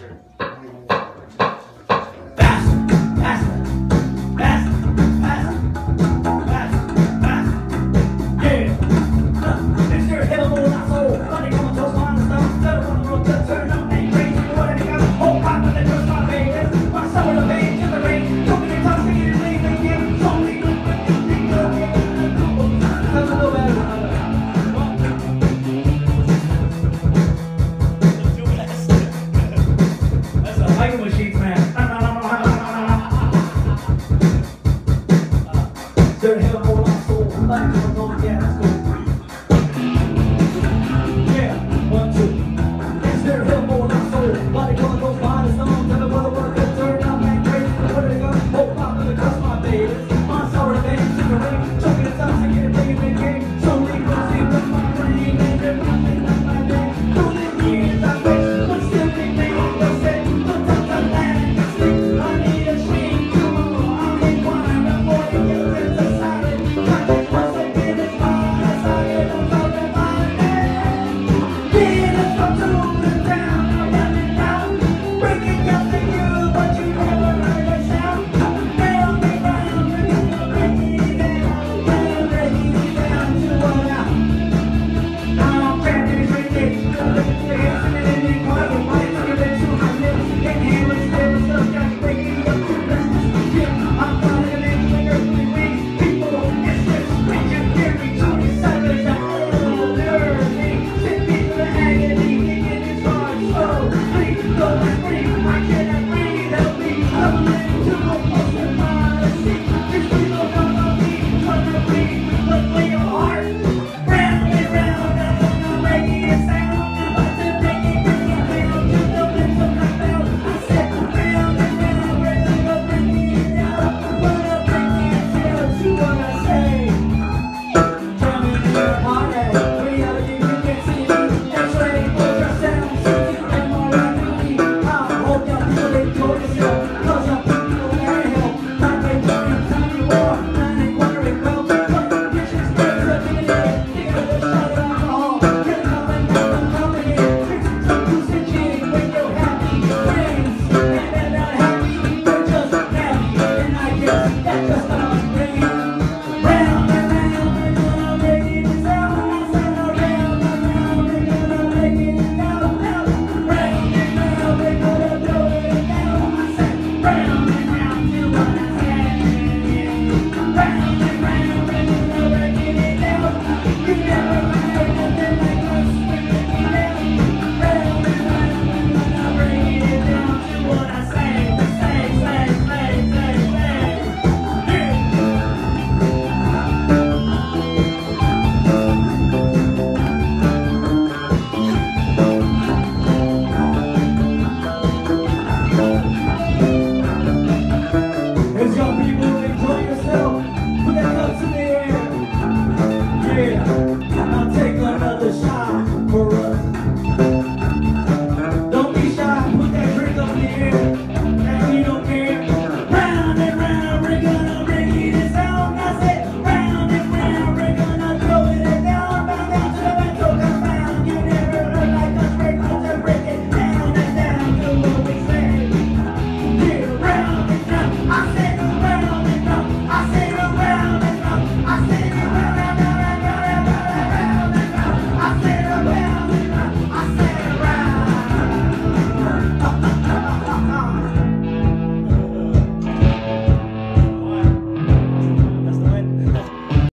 faster. On soul. And breathe.